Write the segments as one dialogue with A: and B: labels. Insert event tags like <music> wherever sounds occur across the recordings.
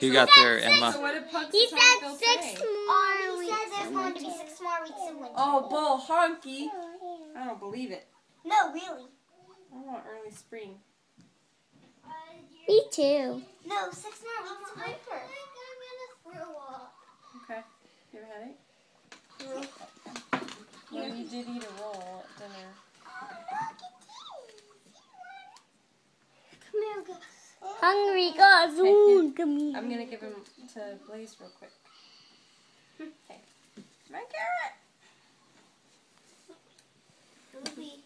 A: You got there, Emma.
B: So what did Punxsutawney
C: He said six
B: say?
C: more oh,
D: He
C: weeks.
D: said there's going to be six more weeks in winter.
B: Oh, bull honky. I don't believe it.
D: No, really.
B: I want early spring.
C: Me too.
D: No, six more weeks of winter.
B: Okay. You have a headache? Well, you did eat a roll at dinner.
D: Oh, Come here, Gus.
C: Hungry guys. Ooh, come here.
B: I'm gonna give him to Blaze real quick. Okay. My carrot. <laughs>
D: Ruby.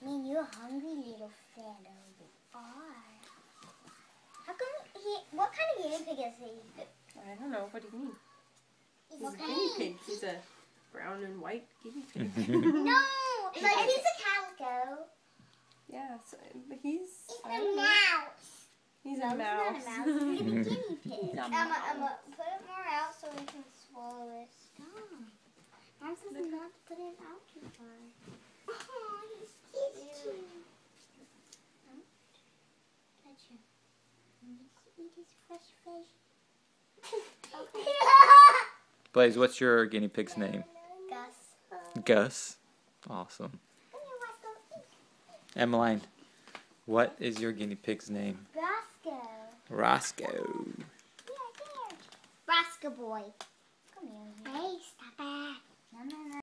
C: I mean, you're hungry, little fellow. You are.
D: How come he? What kind of guinea pig is he?
B: I don't know. What do you mean? He's
D: What
B: a
D: kind
B: guinea pig. He's a brown and white guinea pig. <laughs>
D: No, <laughs> like he's a calico.
B: Yeah, so, he's
D: He's
B: I
D: a
B: don't know.
D: mouse.
B: He's
D: No,
B: a mouse. <laughs>
D: He's not a um, mouse. He's a guinea pig.
B: He's a
D: Emma,
B: mouse.
D: Emma, put it more out so we can swallow it. Stop. Mom says not to put it out too far. Oh, he's <laughs> cute. Touch him. Eat his fresh fish. okay.
A: Blaze, what's your guinea pig's <laughs> name?
D: Gus.
A: Gus. Awesome. Emmeline, what is your guinea pig's name?
D: Roscoe.
A: Roscoe.
D: Here. Roscoe boy. Come here. Hey,